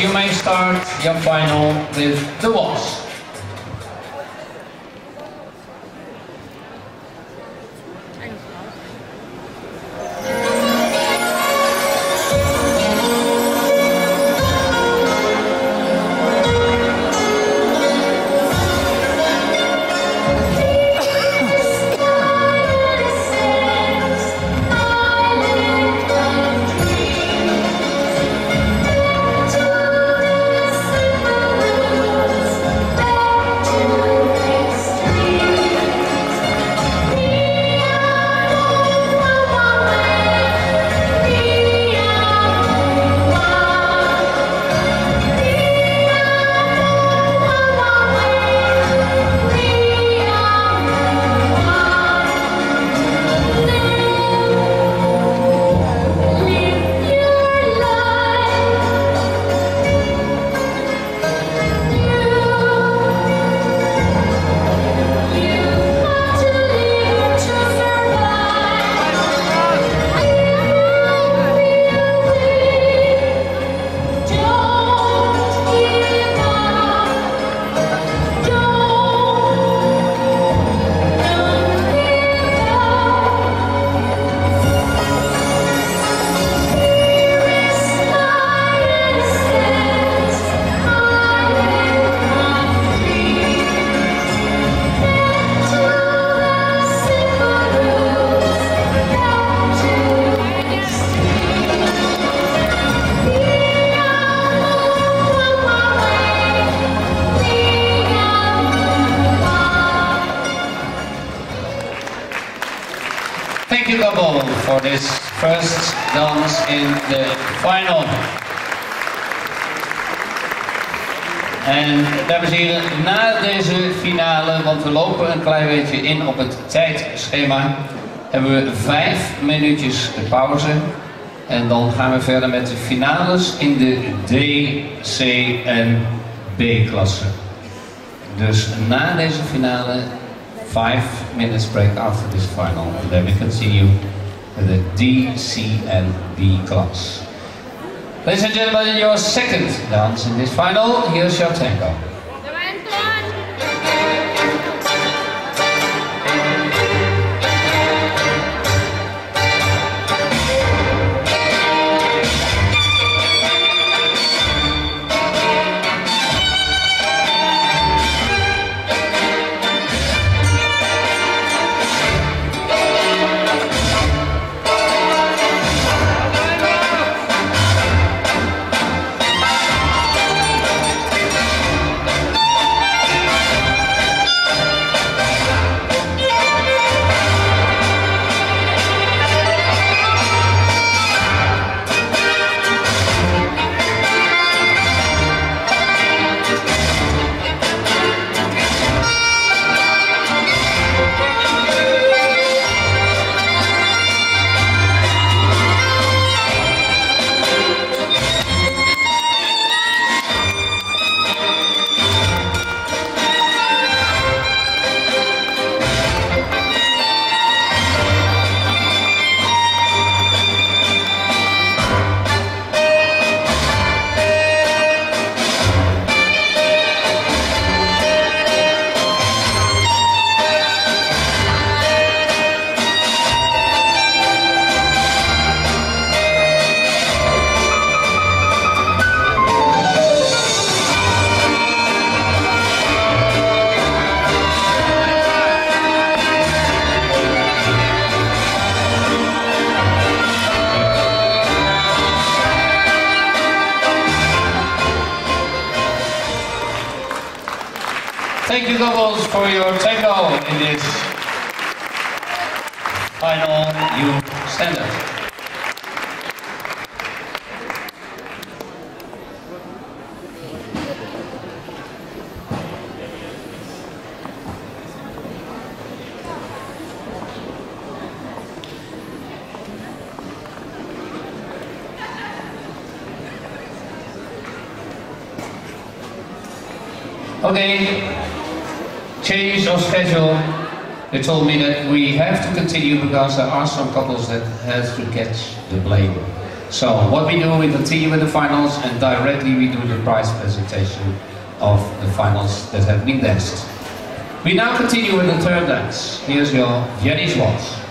You may start your final with the waltz. Couple for this first dance in the final. En dames en heren, na deze finale, want we lopen een klein beetje in op het tijdschema, hebben we vijf minuutjes pauze. En dan gaan we verder met de finales in de D, C en B-klasse. Dus na deze finale five minutes break after this final, and then we continue with the D, C, and B class. Ladies and gentlemen, your second dance in this final, here's your tango. Thank for your tango in this final new standard. Okay, change of schedule. They told me that we have to continue because there are some couples that have to catch the plane. So what we do, we continue with the finals and directly we do the prize presentation of the finals that have been danced. We now continue with the third dance. Here's your Viennese Waltz.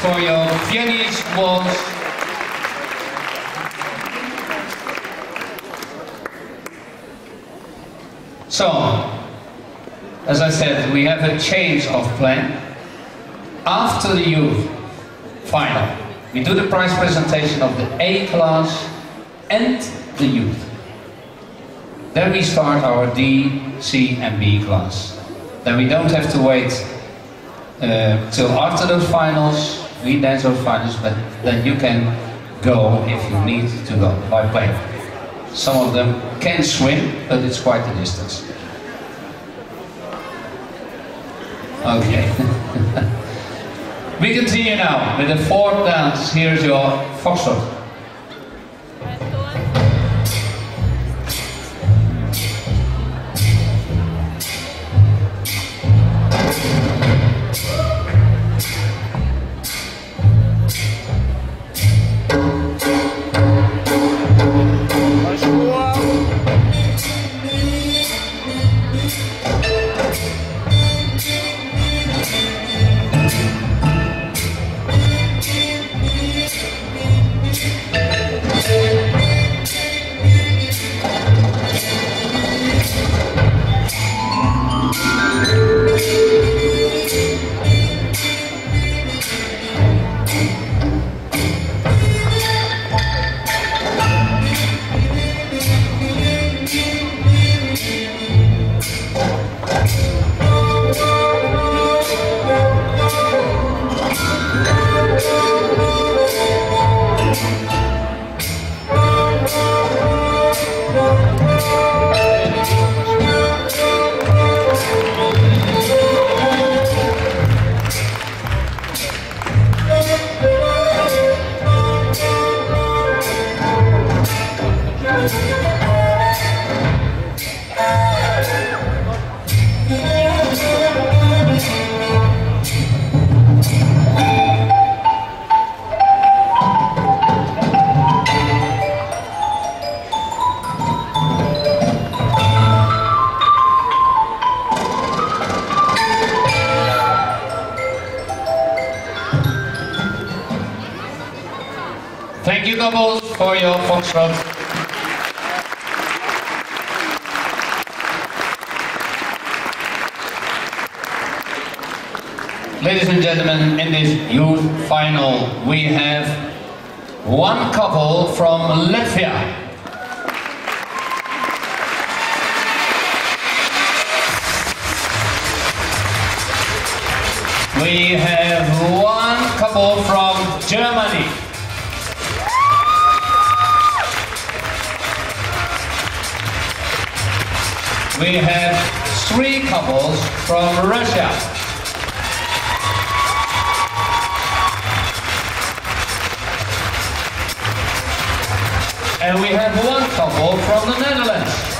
For your Viennese waltz. So, as I said, we have a change of plan. After the youth final, we do the prize presentation of the A class and the youth. Then we start our D, C and B class. Then we don't have to wait uh, till after those finals, we dance those finals, but then you can go if you need to go by plane. Some of them can swim, but it's quite a distance. Okay. we continue now with the fourth dance. Here's your foxtrot. Ladies and gentlemen, in this youth final, we have one couple from Latvia. We have one couple from Germany. We have three couples from Russia. And we have one couple from the Netherlands.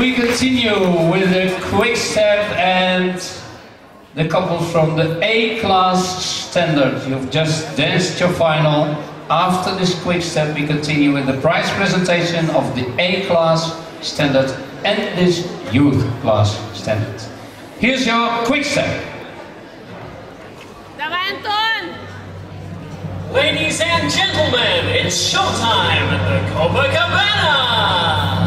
We continue with the quick step and the couples from the A-class standard. You've just danced your final. After this quick step, we continue with the prize presentation of the A-class standard and this youth class standard. Here's your quick step. Ladies and gentlemen, it's showtime at the Copacabana!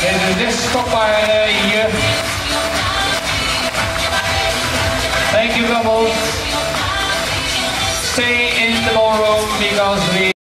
This stopbaar hier. Uh, Thank you, couple. Stay in the ballroom because we